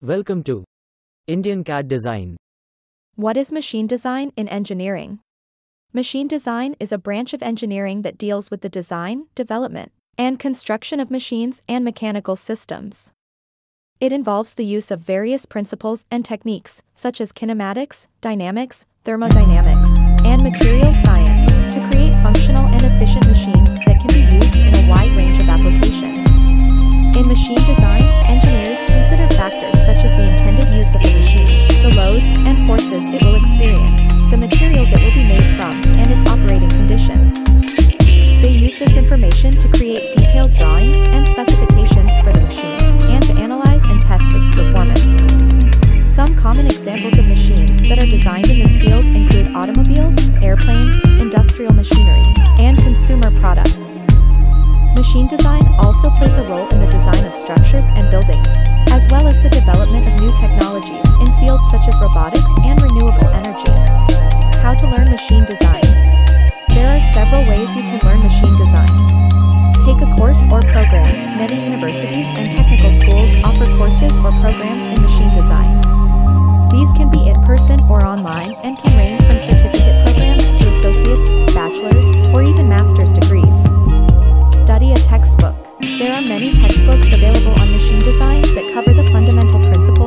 Welcome to Indian CAD Design. What is machine design in engineering? Machine design is a branch of engineering that deals with the design, development, and construction of machines and mechanical systems. It involves the use of various principles and techniques, such as kinematics, dynamics, thermodynamics, and materials science, to create detailed drawings and specifications for the machine, and to analyze and test its performance. Some common examples of machines that are designed in this field include automobiles, airplanes, industrial machinery, and consumer products. Machine design also plays a role in the design of structures and buildings, as well as the development of new technologies in fields such as robotics and renewable energy. How to learn machine design? There are several ways you can learn course or program. Many universities and technical schools offer courses or programs in machine design. These can be in person or online and can range from certificate programs to associates, bachelor's, or even master's degrees. Study a textbook. There are many textbooks available on machine design that cover the fundamental principles